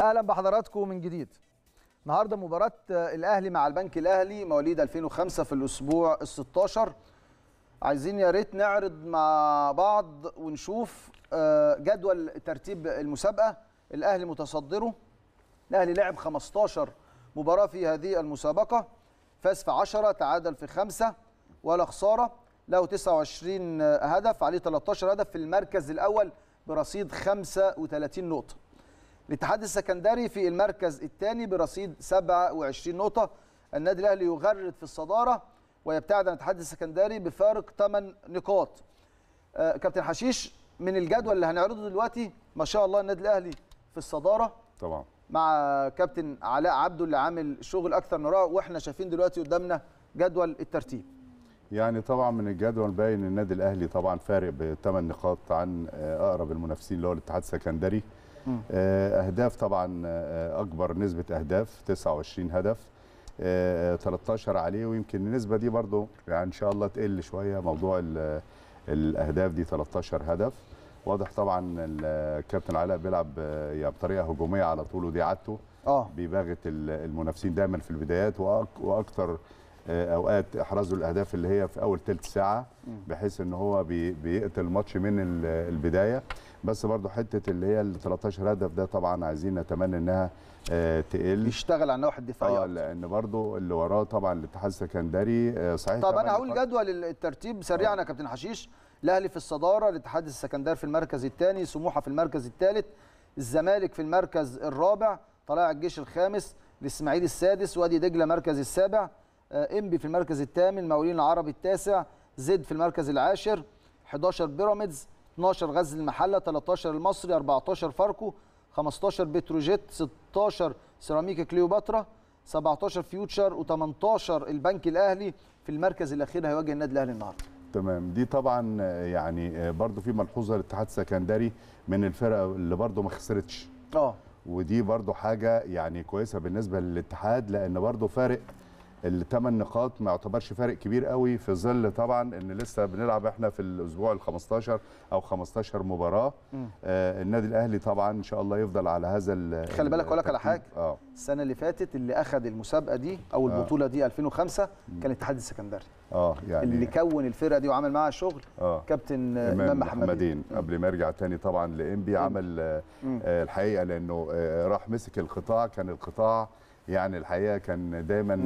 أهلا بحضراتكم من جديد. النهارده مباراة الاهلي مع البنك الاهلي مواليد 2005 في الأسبوع ال 16 عايزين يا ريت نعرض مع بعض ونشوف جدول ترتيب المسابقة. الأهلي متصدره. الأهلي لعب 15 مباراة في هذه المسابقة. فاز في 10 تعادل في 5 ولا خسارة. له 29 هدف عليه 13 هدف في المركز الأول برصيد 35 نقطة. الاتحاد السكندري في المركز الثاني برصيد 27 نقطة. النادي الأهلي يغرد في الصدارة ويبتعد عن الاتحاد السكندري بفارق 8 نقاط. آه كابتن حشيش من الجدول اللي هنعرضه دلوقتي ما شاء الله النادي الأهلي في الصدارة طبعا. مع كابتن علاء عبده اللي عامل شغل أكثر من رائع وإحنا شايفين دلوقتي قدامنا جدول الترتيب. يعني طبعا من الجدول باين النادي الأهلي طبعا فارق بثمان نقاط عن أقرب المنافسين اللي هو الاتحاد السكندري. أهداف طبعا أكبر نسبة أهداف 29 هدف. 13 عليه ويمكن النسبة دي برضو يعني إن شاء الله تقل شوية. موضوع الأهداف دي 13 هدف. واضح طبعا الكابتن علاء بيلعب يعني بطريقة هجومية على طول ودي عادته. آه. بيباغت المنافسين دايما في البدايات وأكثر أوقات احرزوا الأهداف اللي هي في أول ثلث ساعة بحيث إن هو بيقتل الماتش من البداية. بس برضو حتة اللي هي ال 13 هدف ده طبعا عايزين نتمنى إنها تقل. يشتغل على النواحي الدفاعية آه لأن برضو اللي وراه طبعا الاتحاد السكندري صحيح طب أنا هقول جدول الترتيب سريعا يا كابتن حشيش. الأهلي في الصدارة الاتحاد السكندري في المركز الثاني سموحة في المركز الثالث الزمالك في المركز الرابع طلائع الجيش الخامس الإسماعيلي السادس وادي دجلة مركز السابع. إنبي في المركز الثامن المقاولين العربي التاسع زد في المركز العاشر 11 بيراميدز 12 غزل المحلة 13 المصري 14 فاركو 15 بتروجيت 16 سيراميكا كليوباترا 17 فيوتشر و18 البنك الأهلي في المركز الأخير هيواجه النادي الأهلي النهارده. تمام. دي طبعا يعني برضو في ملحوظة للاتحاد السكندري من الفرق اللي برضو ما خسرتش. آه. ودي برضو حاجة يعني كويسة بالنسبة للاتحاد لأن برضو فارق الثمان نقاط ما يعتبرش فارق كبير قوي في ظل طبعا إن لسه بنلعب إحنا في الأسبوع ال 15 أو 15 مباراة. آه النادي الأهلي طبعا إن شاء الله يفضل على هذا خلي بالك أقول لك على حاجة. آه. السنة اللي فاتت اللي اخذ المسابقة دي أو البطولة دي 2005 كان الاتحاد السكندري. آه يعني اللي كون الفرقة دي وعمل معاها شغل آه. كابتن إمام محمدين. قبل ما يرجع تاني طبعا لإنبي عمل آه الحقيقة لأنه آه راح مسك القطاع. كان القطاع يعني الحقيقة كان دايما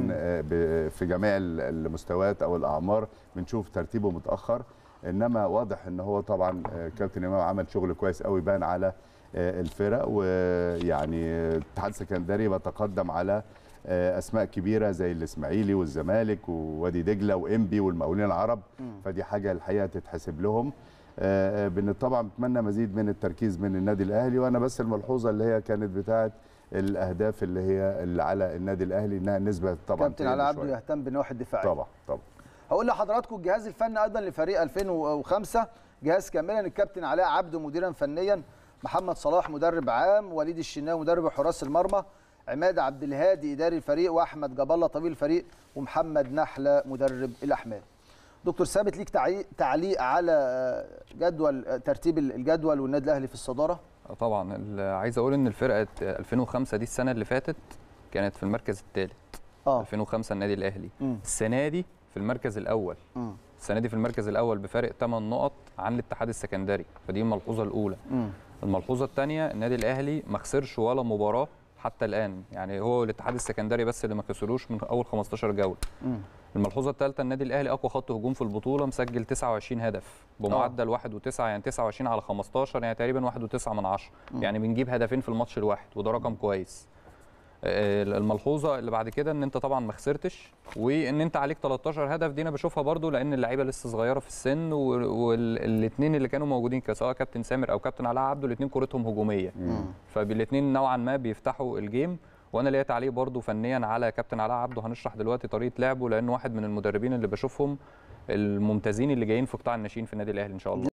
في جميع المستويات أو الأعمار بنشوف ترتيبه متأخر. إنما واضح إن هو طبعا كابتن إمام عمل شغل كويس قوي بان على الفرق. ويعني الاتحاد السكندري بتقدم على أسماء كبيرة زي الإسماعيلي والزمالك ووادي دجلة وانبي والمقاولين العرب. فدي حاجة الحقيقة تتحسب لهم. طبعا بتمنى مزيد من التركيز من النادي الأهلي. وأنا بس الملحوظة اللي هي كانت بتاعه الأهداف اللي هي اللي على النادي الأهلي إنها نسبة طبعا كابتن علاء عبده يهتم بالنواحي الدفاعيه طبعا طبعا. هقول لحضراتكم الجهاز الفني أيضا لفريق 2005 جهاز كاملا الكابتن علاء عبده مديرا فنيا. محمد صلاح مدرب عام. وليد الشناوي مدرب حراس المرمى. عماد عبد الهادي إداري الفريق. وأحمد جاب الله طبيب الفريق ومحمد نحلة مدرب الأحمال. دكتور ثابت ليك تعليق على جدول ترتيب الجدول والنادي الأهلي في الصدارة؟ طبعا عايز أقول إن الفرقة 2005 دي السنة اللي فاتت كانت في المركز الثالث آه 2005 النادي الأهلي م. السنة دي في المركز الأول م. السنة دي في المركز الأول بفارق 8 نقط عن الاتحاد السكندري فدي الملحوظة الأولى م. الملحوظة الثانية النادي الأهلي ما خسرش ولا مباراة حتى الآن يعني هو الاتحاد السكندري بس اللي ما خسروش من أول 15 جولة م. الملحوظة الثالثه النادي الأهلي أقوى خط هجوم في البطولة مسجل 29 هدف بمعدل 1.9 يعني 29 على 15 يعني تقريبا 1.9 من 10 يعني بنجيب هدفين في الماتش الواحد وده رقم كويس. الملحوظة اللي بعد كده إن أنت طبعا ما خسرتش وإن أنت عليك 13 هدف دي أنا بشوفها برده لأن اللعيبة لسه صغيرة في السن والاثنين اللي كانوا موجودين سواء كابتن سامر أو كابتن علاء عبده الاثنين كورتهم هجومية. فبالاثنين نوعا ما بيفتحوا الجيم. وأنا ليا تعليق برضو فنيا على كابتن علاء عبده هنشرح دلوقتي طريقة لعبه لأنه واحد من المدربين اللي بشوفهم الممتازين اللي جايين في قطاع الناشئين في النادي الأهلي إن شاء الله.